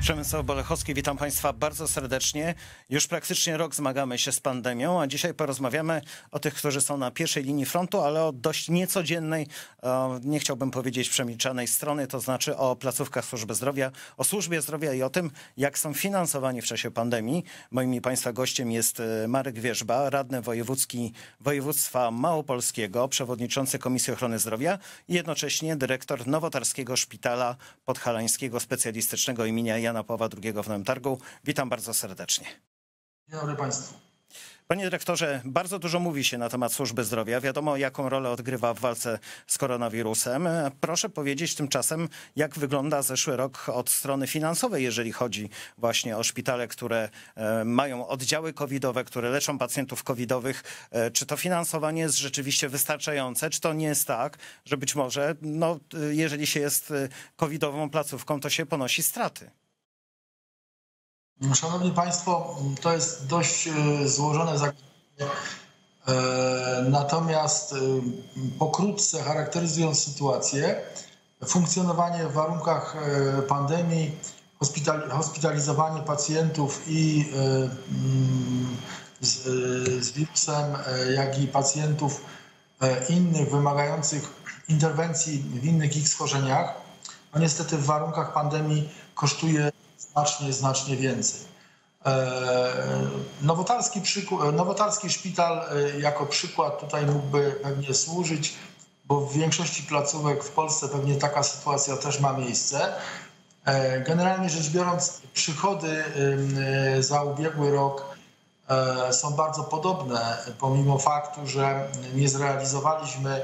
Przemysław Bolechowski, witam Państwa bardzo serdecznie. Już praktycznie rok zmagamy się z pandemią, a dzisiaj porozmawiamy o tych, którzy są na pierwszej linii frontu, ale o dość niecodziennej, e, nie chciałbym powiedzieć przemilczanej strony, to znaczy o placówkach służby zdrowia, o służbie zdrowia i o tym, jak są finansowani w czasie pandemii. Moim Państwa gościem jest e, Marek Wierzba, radny wojewódzki województwa małopolskiego, przewodniczący Komisji Ochrony Zdrowia i jednocześnie dyrektor Nowotarskiego Szpitala Podhalańskiego Specjalistycznego imienia Jana Pawła II w Nowym Targu. Witam bardzo serdecznie. Dzień dobry Państwu. Panie dyrektorze, bardzo dużo mówi się na temat służby zdrowia. Wiadomo, jaką rolę odgrywa w walce z koronawirusem. Proszę powiedzieć tymczasem, jak wygląda zeszły rok od strony finansowej, jeżeli chodzi właśnie o szpitale, które e, mają oddziały covidowe, które leczą pacjentów covidowych. E, Czy to finansowanie jest rzeczywiście wystarczające? Czy to nie jest tak, że być może, no, e, jeżeli się jest covidową placówką, to się ponosi straty? Szanowni Państwo, to jest dość e, złożone zagadnienie. E, Natomiast e, pokrótce charakteryzując sytuację, funkcjonowanie w warunkach pandemii, hospitali- hospitalizowanie pacjentów i mm, z, z wirusem, jak i pacjentów innych wymagających interwencji w innych ich schorzeniach, no niestety w warunkach pandemii kosztuje znacznie, znacznie więcej. E, Nowotarski, przyku- Nowotarski szpital e, jako przykład tutaj mógłby pewnie służyć, bo w większości placówek w Polsce pewnie taka sytuacja też ma miejsce. E, Generalnie rzecz biorąc, przychody e, za ubiegły rok e, są bardzo podobne, pomimo faktu, że nie zrealizowaliśmy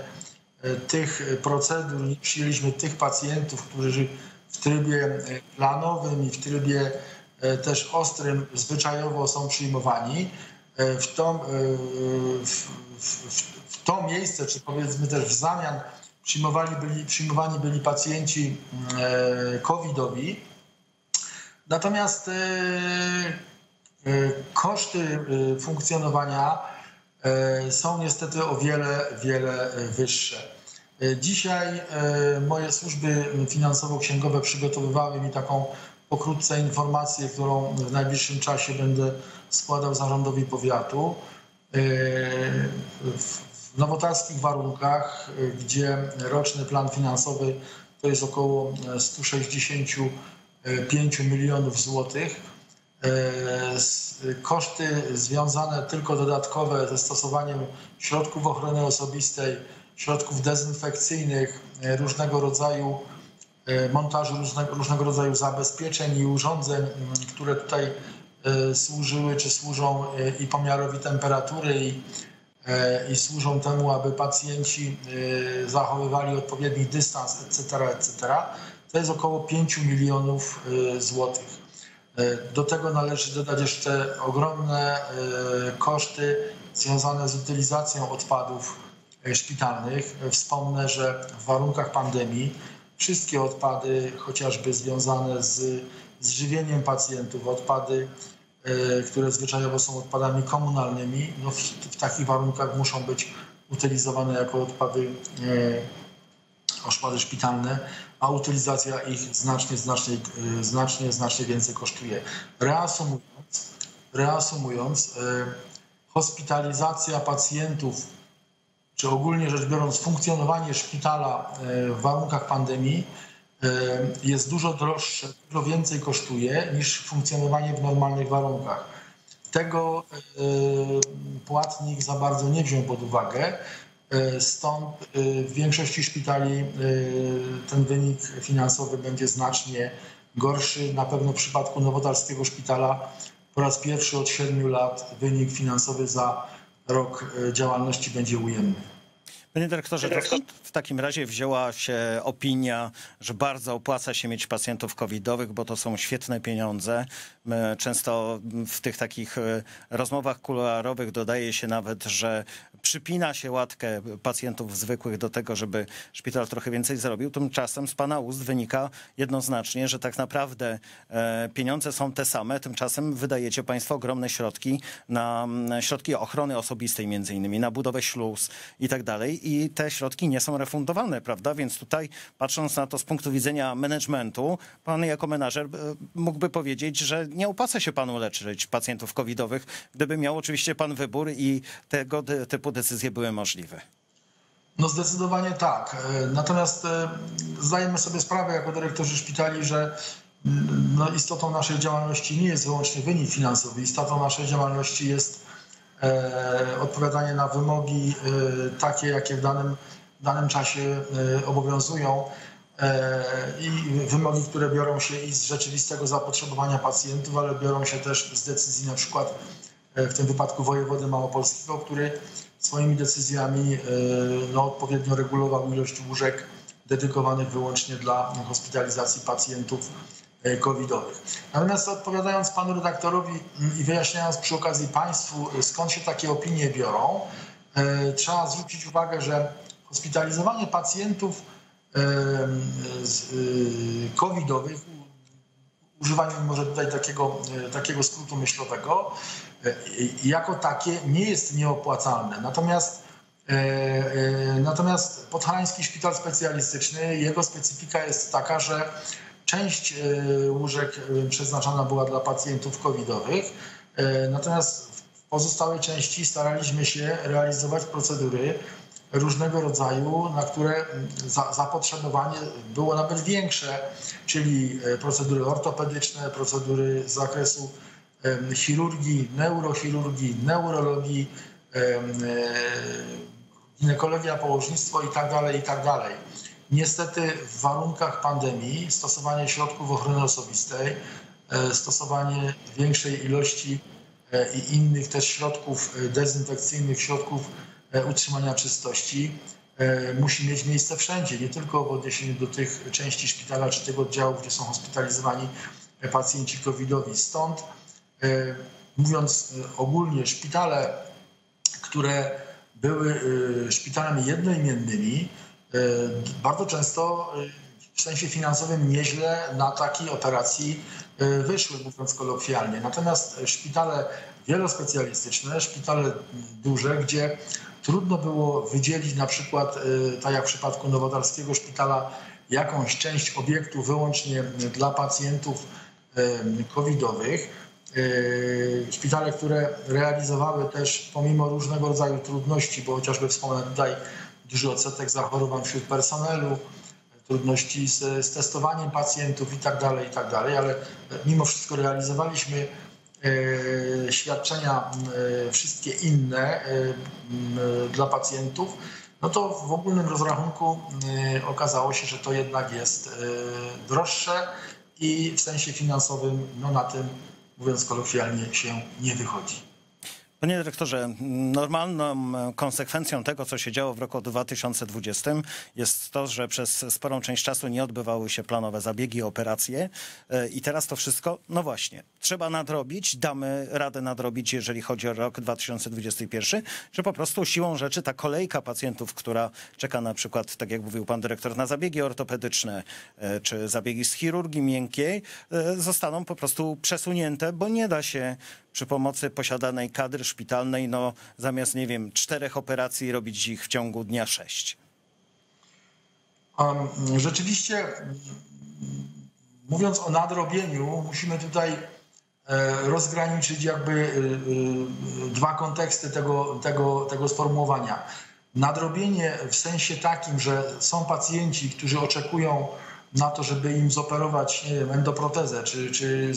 e, tych procedur, nie przyjęliśmy tych pacjentów, którzy w trybie e, planowym i w trybie e, też ostrym zwyczajowo są przyjmowani. E, W to, w, w, w to miejsce, czy powiedzmy też w zamian przyjmowali byli, przyjmowani byli pacjenci covidowi. Natomiast koszty funkcjonowania są niestety o wiele, wiele wyższe. E, Dzisiaj e, moje służby finansowo-księgowe przygotowywały mi taką pokrótce informację, którą w najbliższym czasie będę składał zarządowi powiatu. E, W nowotarskich warunkach, gdzie roczny plan finansowy to jest około e, 165 milionów złotych, koszty związane tylko dodatkowe ze stosowaniem środków ochrony osobistej, środków dezynfekcyjnych, e, różnego rodzaju e, montażu różnego, różnego rodzaju zabezpieczeń i urządzeń, m, które tutaj e, służyły czy służą i pomiarowi temperatury i, i służą temu, aby pacjenci zachowywali odpowiedni dystans, etc., etc. To jest około 5 milionów złotych. Do tego należy dodać jeszcze ogromne koszty związane z utylizacją odpadów szpitalnych. E, Wspomnę, że w warunkach pandemii wszystkie odpady, chociażby związane z, z żywieniem pacjentów, odpady, e, które zwyczajowo są odpadami komunalnymi, no w, w takich warunkach muszą być utylizowane jako odpady e, odpady szpitalne, a utylizacja ich znacznie, znacznie, znacznie, znacznie więcej kosztuje. Reasumując, reasumując hospitalizacja pacjentów, czy ogólnie rzecz biorąc funkcjonowanie szpitala y, w warunkach pandemii y, jest dużo droższe, dużo więcej kosztuje niż funkcjonowanie w normalnych warunkach. Tego y, płatnik za bardzo nie wziął pod uwagę. Stąd w większości szpitali ten wynik finansowy będzie znacznie gorszy. Na pewno w przypadku Nowotarskiego Szpitala po raz pierwszy od 7 lat wynik finansowy za rok działalności będzie ujemny. Panie dyrektorze, to skąd w takim razie wzięła się opinia, że bardzo opłaca się mieć pacjentów covidowych, bo to są świetne pieniądze. Często w tych takich e, rozmowach kuluarowych dodaje się nawet, że przypina się łatkę pacjentów zwykłych do tego, żeby szpital trochę więcej zrobił. Tymczasem z pana ust wynika jednoznacznie, że tak naprawdę e, pieniądze są te same, tymczasem wydajecie państwo ogromne środki na środki ochrony osobistej między innymi, na budowę śluz i tak dalej. i te środki nie są refundowane, prawda? Więc tutaj patrząc na to z punktu widzenia managementu, pan jako menadżer e, mógłby powiedzieć, że nie opłaca się panu leczyć pacjentów covidowych, gdyby miał oczywiście pan wybór i tego typu decyzje były możliwe. No zdecydowanie tak. E, Natomiast e, zdajemy sobie sprawę jako dyrektorzy szpitali, że mm, no, istotą naszej działalności nie jest wyłącznie wynik finansowy. Istotą naszej działalności jest e, odpowiadanie na wymogi takie, jakie w danym, w danym czasie obowiązują i wymogi, które biorą się i z rzeczywistego zapotrzebowania pacjentów, ale biorą się też z decyzji na przykład w tym wypadku wojewody małopolskiego, który swoimi decyzjami e, no, odpowiednio regulował ilość łóżek dedykowanych wyłącznie dla hospitalizacji pacjentów e, covidowych. Natomiast odpowiadając panu redaktorowi i wyjaśniając przy okazji państwu, e, skąd się takie opinie biorą, trzeba zwrócić uwagę, że hospitalizowanie pacjentów covidowych używając może tutaj takiego, takiego skrótu myślowego, jako takie nie jest nieopłacalne. Natomiast, e, e, natomiast Podhalański Szpital Specjalistyczny, jego specyfika jest taka, że część e, łóżek e, przeznaczona była dla pacjentów covidowych, e, natomiast w pozostałej części staraliśmy się realizować procedury różnego rodzaju, na które za, zapotrzebowanie było nawet większe, czyli e, procedury ortopedyczne, procedury z zakresu chirurgii, neurochirurgii, neurologii, e, ginekologia, położnictwo i tak dalej, i tak. Niestety w warunkach pandemii stosowanie środków ochrony osobistej, e, stosowanie większej ilości e, i innych też środków dezynfekcyjnych, środków utrzymania czystości musi mieć miejsce wszędzie, nie tylko w odniesieniu do tych części szpitala czy tych oddziałów, gdzie są hospitalizowani pacjenci covidowi. Stąd mówiąc e, ogólnie, szpitale, które były e, szpitalami jednoimiennymi, e, bardzo często e, w sensie finansowym nieźle na takiej operacji e, wyszły, mówiąc kolokwialnie. Natomiast szpitale wielospecjalistyczne, szpitale duże, gdzie trudno było wydzielić na przykład, e, tak jak w przypadku Nowodarskiego Szpitala, jakąś część obiektu wyłącznie dla pacjentów e, covidowych. E, Szpitale, które realizowały też pomimo różnego rodzaju trudności, bo chociażby wspomnę tutaj duży odsetek zachorowań wśród personelu, trudności z, z testowaniem pacjentów i tak dalej, i tak ale mimo wszystko realizowaliśmy e, świadczenia e, wszystkie inne dla pacjentów, no to w ogólnym rozrachunku okazało się, że to jednak jest droższe i w sensie finansowym no na tym, mówiąc kolokwialnie, się nie wychodzi. Panie dyrektorze, normalną konsekwencją tego, co się działo w roku 2020 jest to, że przez sporą część czasu nie odbywały się planowe zabiegi, operacje. E, i teraz to wszystko, no właśnie, trzeba nadrobić, damy radę nadrobić, jeżeli chodzi o rok 2021, że po prostu siłą rzeczy ta kolejka pacjentów, która czeka na przykład, tak jak mówił pan dyrektor, na zabiegi ortopedyczne e, czy zabiegi z chirurgii miękkiej, e, zostaną po prostu przesunięte, bo nie da się przy pomocy posiadanej kadry szpitalnej, no zamiast, nie wiem, czterech operacji robić ich w ciągu dnia sześć. Um, Rzeczywiście, mówiąc o nadrobieniu, musimy tutaj e, rozgraniczyć jakby e, e, dwa konteksty tego, tego, tego sformułowania. Nadrobienie w sensie takim, że są pacjenci, którzy oczekują na to, żeby im zoperować nie wiem, endoprotezę, czy, czy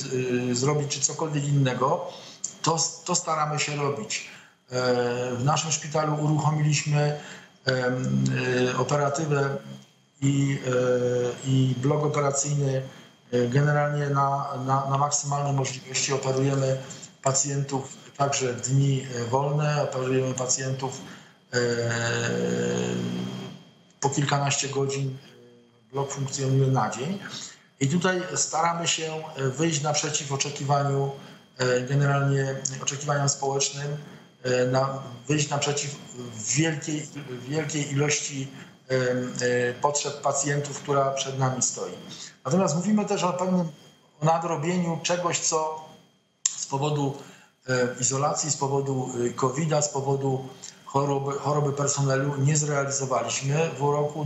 y, zrobić czy cokolwiek innego, to, to staramy się robić. E, W naszym szpitalu uruchomiliśmy y, operatywę i, e, i blok operacyjny e, generalnie na, na, na maksymalne możliwości operujemy pacjentów także w dni wolne, operujemy pacjentów po kilkanaście godzin blok funkcjonuje na dzień. I tutaj staramy się e, wyjść naprzeciw oczekiwaniu, e, generalnie oczekiwaniom społecznym, e, na, wyjść naprzeciw wielkiej, wielkiej ilości potrzeb pacjentów, która przed nami stoi. Natomiast mówimy też o pewnym o nadrobieniu czegoś, co z powodu izolacji, z powodu COVID-a, z powodu choroby, choroby personelu nie zrealizowaliśmy w roku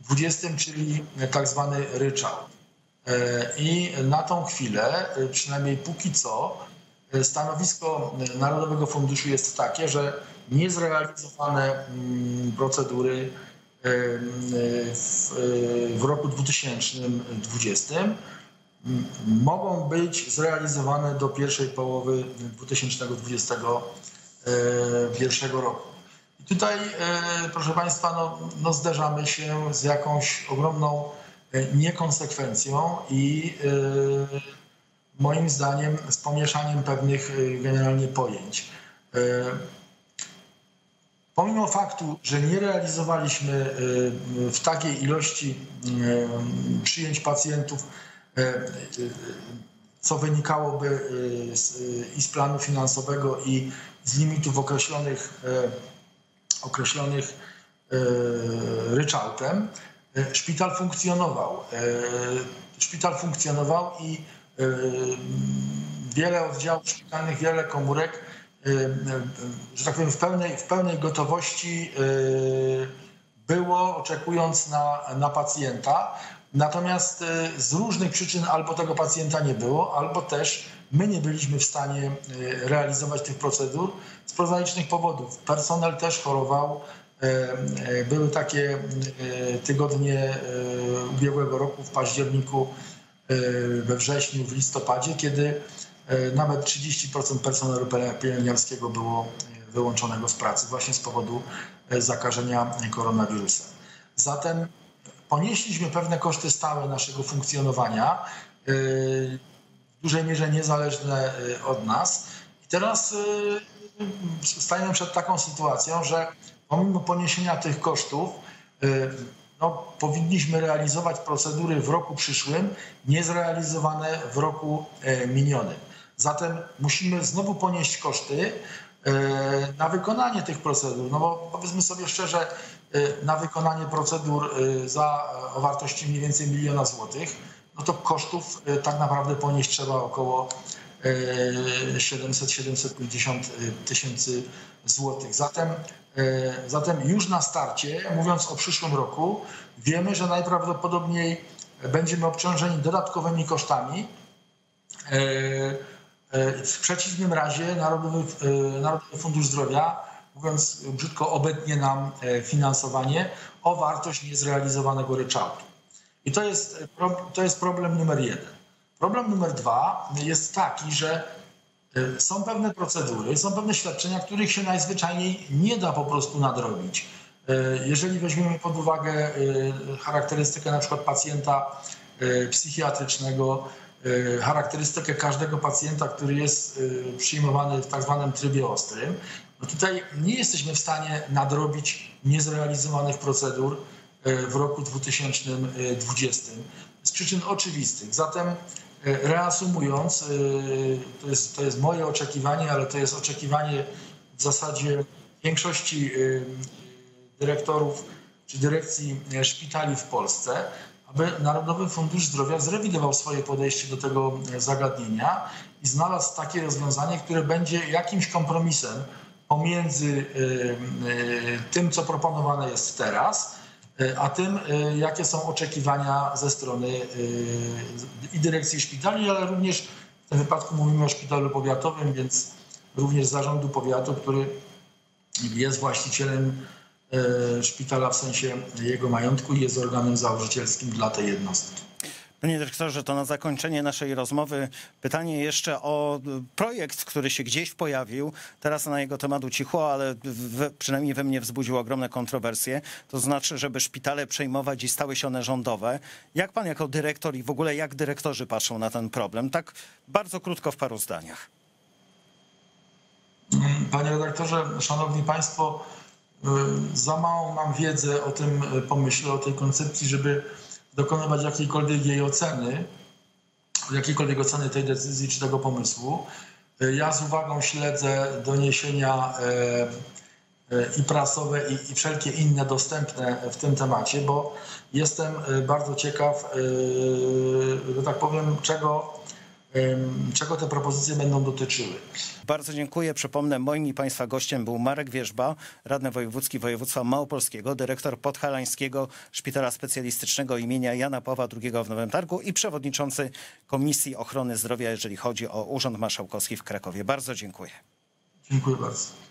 2020, czyli tak zwany ryczałt. I na tą chwilę, przynajmniej póki co, stanowisko Narodowego Funduszu jest takie, że niezrealizowane mm, procedury w, w roku 2020 mogą być zrealizowane do pierwszej połowy 2021 roku. I tutaj, e, proszę Państwa, no, no zderzamy się z jakąś ogromną e, niekonsekwencją i e, moim zdaniem z pomieszaniem pewnych generalnie pojęć. Pomimo faktu, że nie realizowaliśmy w takiej ilości przyjęć pacjentów, co wynikałoby i z planu finansowego, i z limitów określonych, określonych ryczałtem, szpital funkcjonował. Szpital funkcjonował i wiele oddziałów szpitalnych, wiele komórek że tak powiem, w pełnej, w pełnej gotowości było, oczekując na, na pacjenta. Natomiast z różnych przyczyn albo tego pacjenta nie było, albo też my nie byliśmy w stanie realizować tych procedur z prozaicznych powodów. Personel też chorował. Były takie tygodnie ubiegłego roku, w październiku, we wrześniu, w listopadzie, kiedy E, nawet 30% personelu pielęgniarskiego było e, wyłączonego z pracy właśnie z powodu e, zakażenia koronawirusem. Zatem ponieśliśmy pewne koszty stałe naszego funkcjonowania, w dużej mierze niezależne od nas. I teraz stajemy przed taką sytuacją, że pomimo poniesienia tych kosztów, no, powinniśmy realizować procedury w roku przyszłym, niezrealizowane w roku minionym. Zatem musimy znowu ponieść koszty e, na wykonanie tych procedur. No bo powiedzmy sobie szczerze, e, na wykonanie procedur e, za o wartości mniej więcej miliona złotych, no to kosztów tak naprawdę ponieść trzeba około 700-750 tysięcy złotych. Zatem, zatem już na starcie, mówiąc o przyszłym roku, wiemy, że najprawdopodobniej będziemy obciążeni dodatkowymi kosztami w przeciwnym razie Narodowy, Narodowy Fundusz Zdrowia, mówiąc brzydko, obetnie nam finansowanie o wartość niezrealizowanego ryczałtu. I to jest, to jest problem numer jeden. Problem numer dwa jest taki, że są pewne procedury, są pewne świadczenia, których się najzwyczajniej nie da po prostu nadrobić. Jeżeli weźmiemy pod uwagę charakterystykę na przykład pacjenta psychiatrycznego, charakterystykę każdego pacjenta, który jest przyjmowany w tak zwanym trybie ostrym, no tutaj nie jesteśmy w stanie nadrobić niezrealizowanych procedur w roku 2020 z przyczyn oczywistych. Zatem reasumując, to jest, to jest moje oczekiwanie, ale to jest oczekiwanie w zasadzie większości dyrektorów czy dyrekcji szpitali w Polsce, aby Narodowy Fundusz Zdrowia zrewidował swoje podejście do tego zagadnienia i znalazł takie rozwiązanie, które będzie jakimś kompromisem pomiędzy tym, co proponowane jest teraz, a tym, jakie są oczekiwania ze strony i dyrekcji szpitali, ale również w tym wypadku mówimy o szpitalu powiatowym, więc również zarządu powiatu, który jest właścicielem E, szpitala w sensie jego majątku i jest organem założycielskim dla tej jednostki. Panie dyrektorze, to na zakończenie naszej rozmowy pytanie jeszcze o projekt, który się gdzieś pojawił. Teraz na jego temat ucichło, ale we, przynajmniej we mnie wzbudził ogromne kontrowersje. To znaczy, żeby szpitale przejmować i stały się one rządowe. Jak pan jako dyrektor i w ogóle jak dyrektorzy patrzą na ten problem? Tak bardzo krótko w paru zdaniach. Panie redaktorze, szanowni państwo, Y, za małą mam wiedzę o tym y, pomyśle, o tej koncepcji, żeby dokonywać jakiejkolwiek jej oceny, jakiejkolwiek oceny tej decyzji czy tego pomysłu. Y, ja z uwagą śledzę doniesienia i prasowe, i, wszelkie inne dostępne w tym temacie, bo jestem bardzo ciekaw, że tak powiem, czego czego te propozycje będą dotyczyły. Bardzo dziękuję. Przypomnę, moim i Państwa gościem był Marek Wierzba, radny wojewódzki województwa małopolskiego, dyrektor podhalańskiego Szpitala Specjalistycznego imienia Jana Pawła II w Nowym Targu i przewodniczący Komisji Ochrony Zdrowia, jeżeli chodzi o Urząd Marszałkowski w Krakowie. Bardzo dziękuję. Dziękuję bardzo.